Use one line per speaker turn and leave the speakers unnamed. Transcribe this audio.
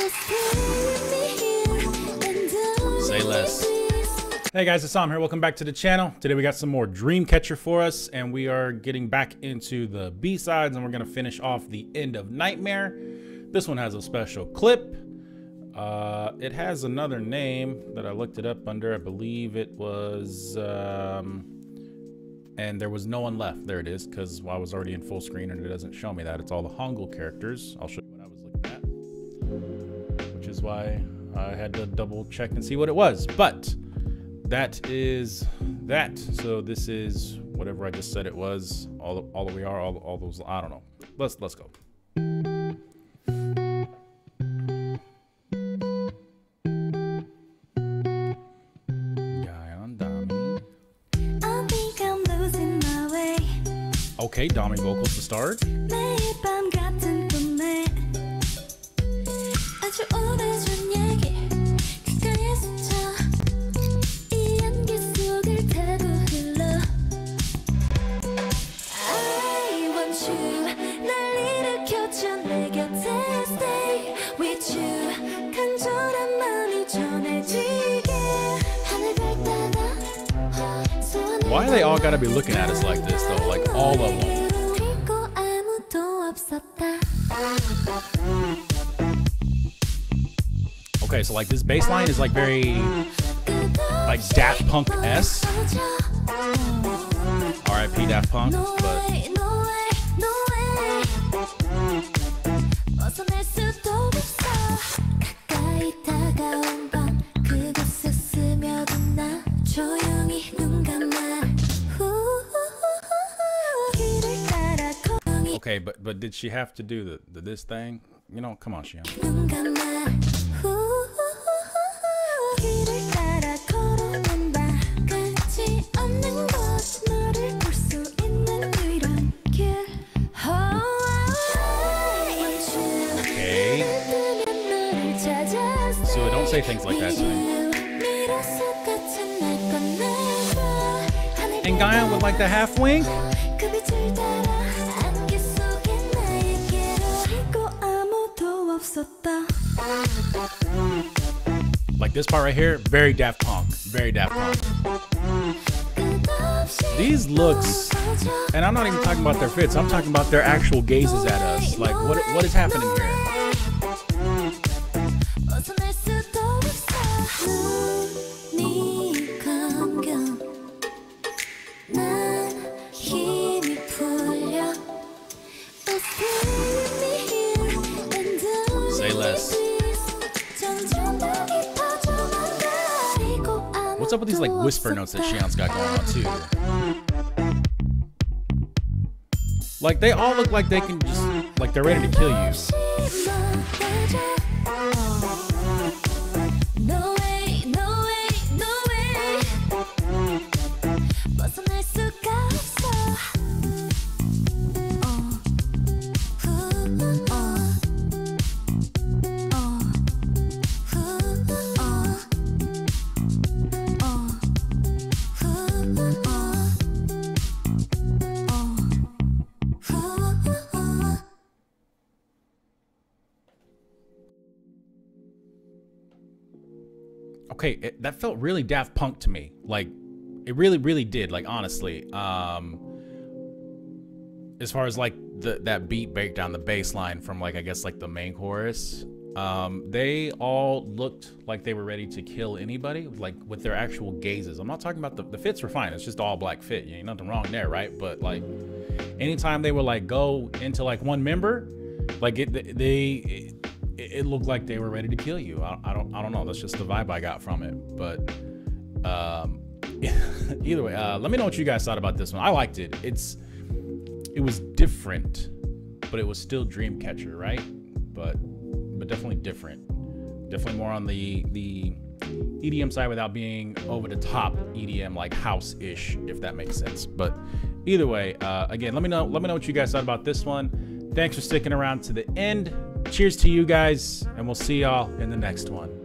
Say less. Hey guys, it's Sam here. Welcome back to the channel. Today we got some more Dreamcatcher for us, and we are getting back into the B-sides, and we're gonna finish off the end of Nightmare. This one has a special clip. Uh, it has another name that I looked it up under. I believe it was, um, and there was no one left. There it is, because I was already in full screen and it doesn't show me that. It's all the Hangul characters. I'll show is why I had to double check and see what it was. But that is that. So this is whatever I just said it was. All all we are, all, all those. I don't know. Let's let's go. Guy on Dami.
I think I'm losing my way.
Okay, Dami vocals to start. Why are they all gotta be looking at us like this though? Like all of them. Okay, so like this bass line is like very like Daft Punk s. R.I.P. Daft Punk, but. Okay, but but did she have to do the, the this thing? You know, come on, Siyeon. say things like that to me. And Gaia would like the half wink. Like this part right here, very Daft Punk, very Daft Punk. These looks, and I'm not even talking about their fits, I'm talking about their actual gazes at us. Like, what, what is happening here? Say less. What's up with these like whisper notes that Siyeon's got going on too? Like they all look like they can just like they're ready to kill you. Okay it, that felt really daft punk to me. Like it really really did like honestly. Um as far as like the that beat breakdown the bass line from like i guess like the main chorus um they all looked like they were ready to kill anybody like with their actual gazes. I'm not talking about the, the fits were fine. It's just all black fit. You know nothing wrong there right? But like anytime they were like go into like one member like it they it, it looked like they were ready to kill you. I, I don't i don't know. That's just the vibe i got from it. But um either way uh let me know what you guys thought about this one. I liked it. It's it was different but it was still dreamcatcher right? But but definitely different. Definitely more on the the edm side without being over the top edm like house ish if that makes sense. But either way uh again let me know let me know what you guys thought about this one thanks for sticking around to the end. Cheers to you guys and we'll see y'all in the next one